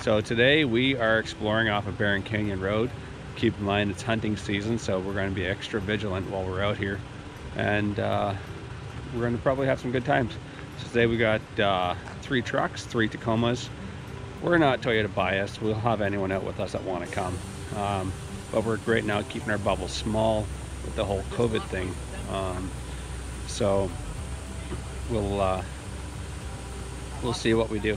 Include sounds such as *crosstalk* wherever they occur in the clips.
So today we are exploring off of Barron Canyon Road. Keep in mind it's hunting season, so we're going to be extra vigilant while we're out here. And uh, we're going to probably have some good times. So today we got uh, three trucks, three Tacomas. We're not Toyota biased. We'll have anyone out with us that want to come. Um, but we're great now keeping our bubble small with the whole COVID thing. Um, so we'll uh, we'll see what we do.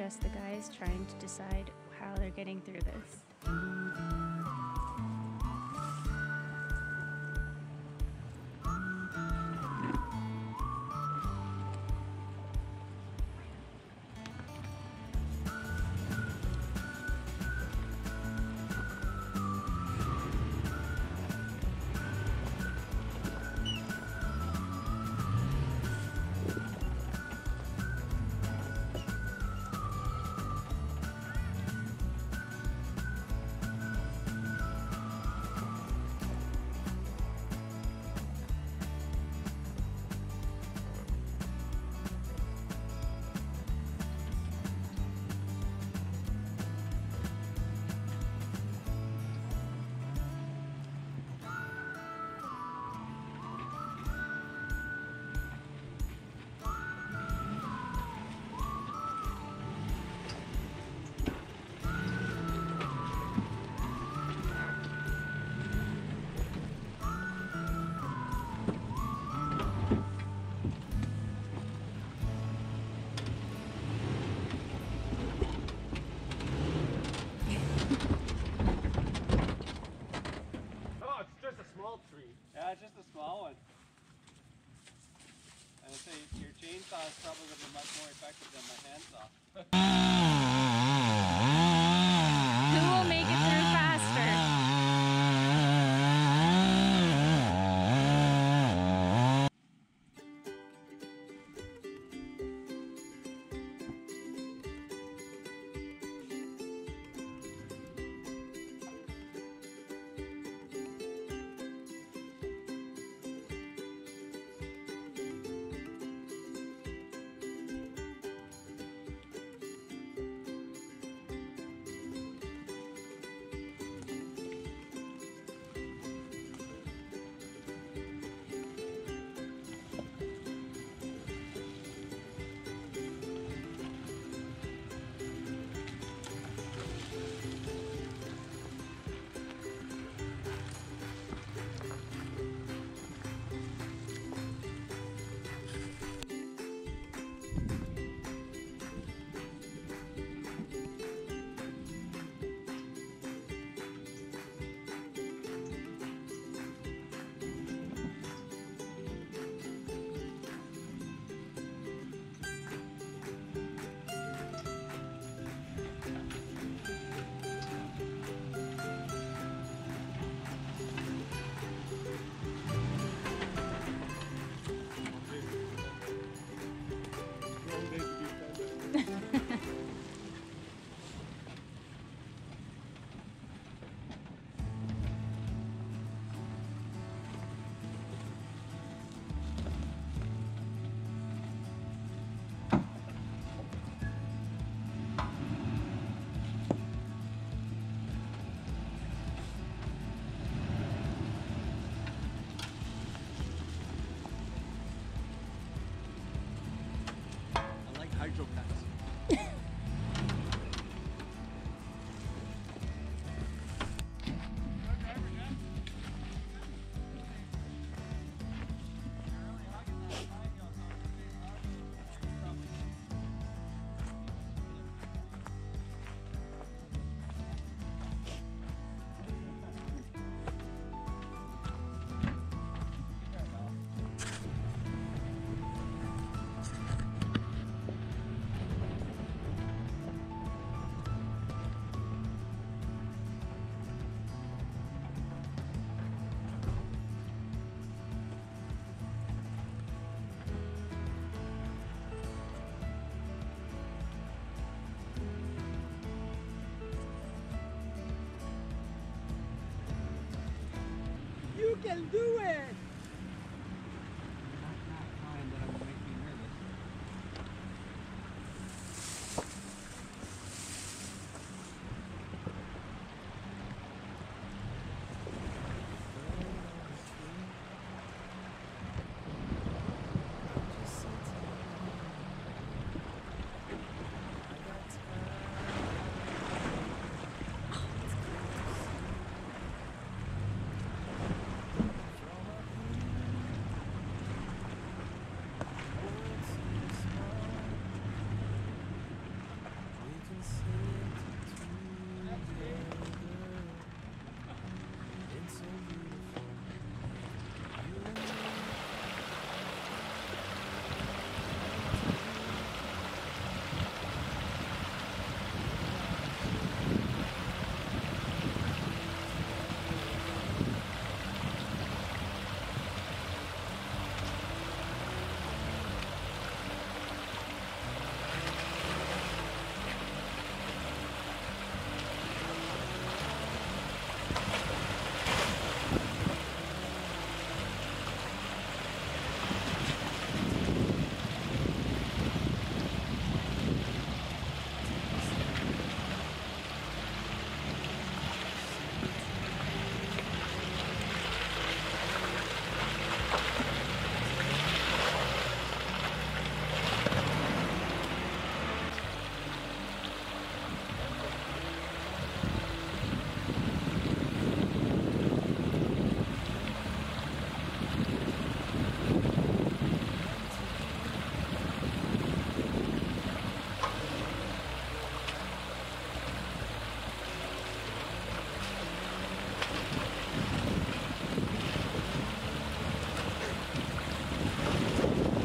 Just the guys trying to decide how they're getting through this. Probably going to be much more effective than my handsaw. *laughs* can do it!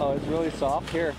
Oh, it's really soft here.